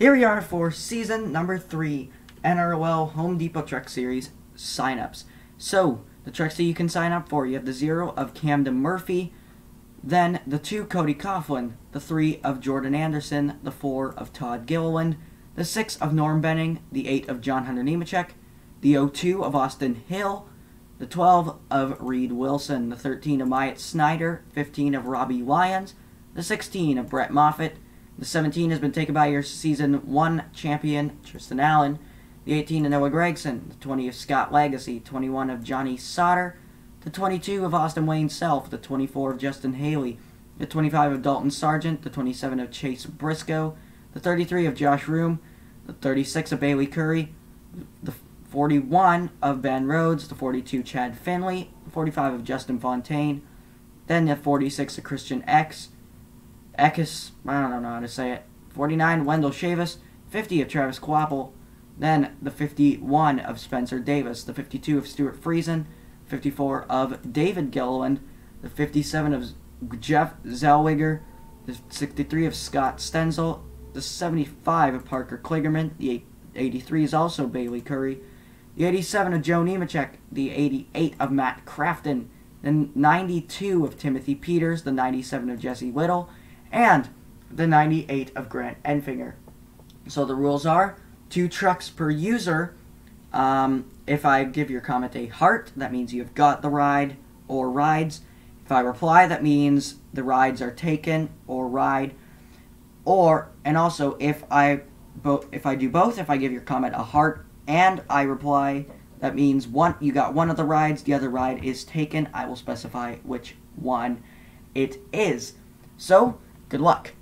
Here we are for season number three, NRL Home Depot Truck Series signups. So, the trucks that you can sign up for, you have the zero of Camden Murphy, then the two Cody Coughlin, the three of Jordan Anderson, the four of Todd Gilliland, the six of Norm Benning, the eight of John Hunter Nemechek, the 02 of Austin Hill, the 12 of Reed Wilson, the 13 of Myatt Snyder, 15 of Robby Lyons, the 16 of Brett Moffitt, the 17 has been taken by your season one champion, Tristen Allen, the 18 of Noah Gragson, the 20 of Scott Lagasse, 21 of Johnny Sauter, the 22 of Austin Wayne Self, the 24 of Justin Haley, the 25 of Dalton Sargeant, the 27 of Chase Briscoe, the 33 of Josh Reaume, the 36 of Bailey Curry, the 41 of Ben Rhodes, the 42 Chad Finley, the 45 of Justin Fontaine, then the 46 of Christian X, Eckes, I don't know how to say it, 49 Wendell Chavis, 50 of Travis Kvapil, then the 51 of Spencer Davis, the 52 of Stewart Friesen, 54 of David Gilliland, the 57 of Jeff Zillweger, the 63 of Scott Stenzel, the 75 of Parker Kligerman, the 83 is also Bailey Curry, the 87 of Joe Nemechek, the 88 of Matt Crafton, the 92 of Timothy Peters, the 97 of Jesse Little, and the 98 of Grant Enfinger. So the rules are two trucks per user. Um, if I give your comment a heart, that means you've got the ride or rides. If I reply, that means the rides are taken or ride. Or and also if I bo- if I do both, if I give your comment a heart and I reply, that means one you got one of the rides, the other ride is taken. I will specify which one it is. So, good luck.